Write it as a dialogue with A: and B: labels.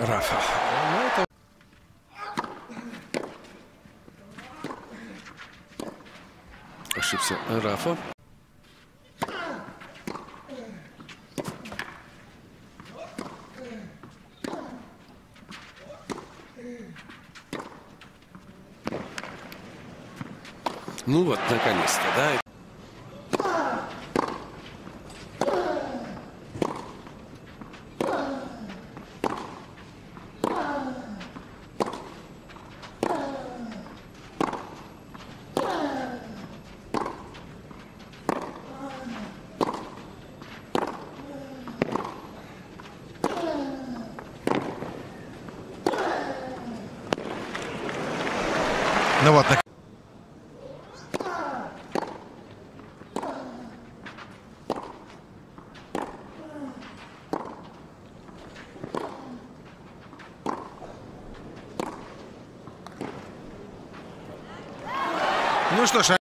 A: Рафа. Ошибся Рафа. Ну вот, наконец-то, да.
B: Ну вот, так. Ну что ж,